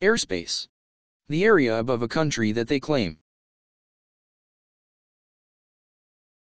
Airspace. The area above a country that they claim.